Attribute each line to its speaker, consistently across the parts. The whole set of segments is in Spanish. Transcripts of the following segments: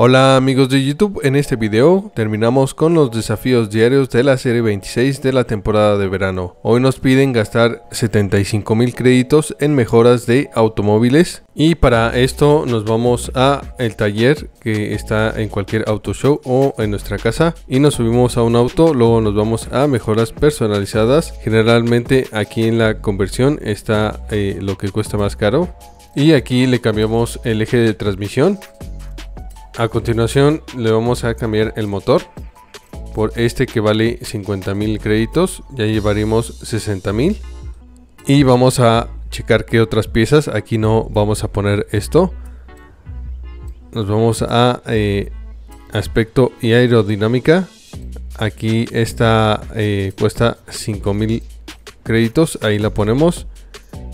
Speaker 1: Hola amigos de YouTube, en este video terminamos con los desafíos diarios de la serie 26 de la temporada de verano. Hoy nos piden gastar 75 mil créditos en mejoras de automóviles. Y para esto nos vamos a el taller que está en cualquier auto show o en nuestra casa. Y nos subimos a un auto, luego nos vamos a mejoras personalizadas. Generalmente aquí en la conversión está eh, lo que cuesta más caro. Y aquí le cambiamos el eje de transmisión a continuación le vamos a cambiar el motor por este que vale 50 mil créditos. Ya llevaremos 60 mil. Y vamos a checar qué otras piezas. Aquí no vamos a poner esto. Nos vamos a eh, aspecto y aerodinámica. Aquí esta eh, cuesta 5000 créditos. Ahí la ponemos.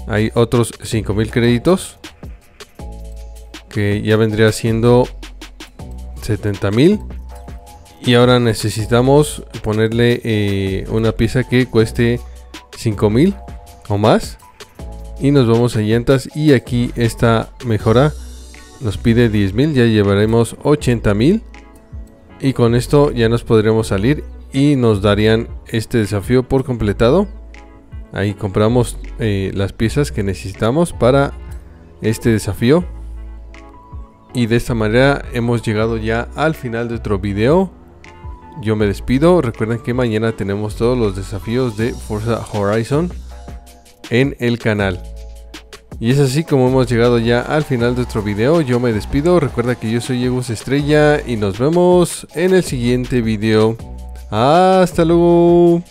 Speaker 1: Hay otros 5000 créditos. Que ya vendría siendo 70 mil. Y ahora necesitamos ponerle eh, una pieza que cueste 5 mil o más. Y nos vamos a llantas. Y aquí esta mejora nos pide 10 mil. Ya llevaremos 80 mil. Y con esto ya nos podremos salir. Y nos darían este desafío por completado. Ahí compramos eh, las piezas que necesitamos para este desafío y de esta manera hemos llegado ya al final de otro video. Yo me despido. Recuerden que mañana tenemos todos los desafíos de Forza Horizon en el canal. Y es así como hemos llegado ya al final de otro video. Yo me despido. Recuerda que yo soy Egus Estrella y nos vemos en el siguiente video. Hasta luego.